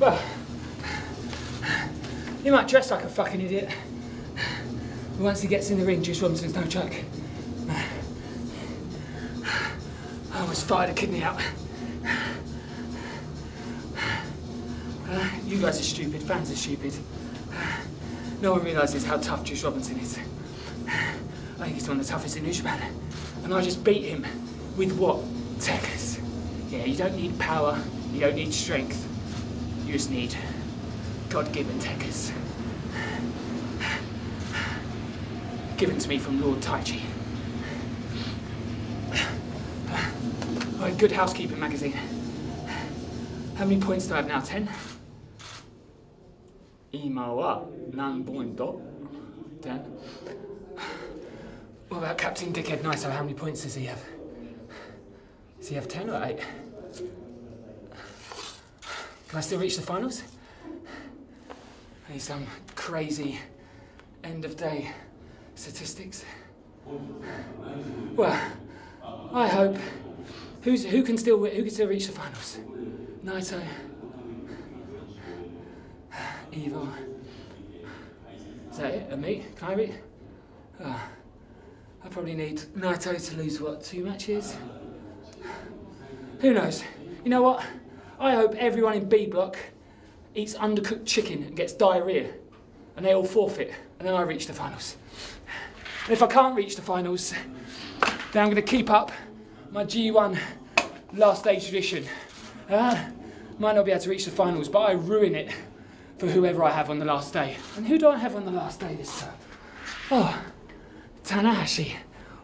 Well, he might dress like a fucking idiot. But once he gets in the ring, Juice Robinson's no joke. I almost fired a kidney out. You guys are stupid, fans are stupid. No one realises how tough Juice Robinson is. I think he's one of the toughest in New Japan. And I just beat him with what? Techers. Yeah, you don't need power, you don't need strength. Use need. God-given techers. Given to me from Lord Taichi. Right, good housekeeping magazine. How many points do I have now? Ten? Imawa? Ten. What about Captain Dickhead Nice? How many points does he have? Does he have ten or eight? Can I still reach the finals? I need some crazy end of day statistics. Well, I hope. Who's, who can still who can still reach the finals? Naito, EVIL. Is that it? And me? Can I read? Ah. I probably need Naito to lose what two matches. Who knows? You know what? I hope everyone in B block eats undercooked chicken and gets diarrhea, and they all forfeit, and then I reach the finals. And if I can't reach the finals, then I'm going to keep up my G1 last day tradition. Uh, might not be able to reach the finals, but I ruin it for whoever I have on the last day. And who do I have on the last day this time? Oh, Tanahashi.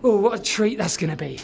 Oh, what a treat that's going to be.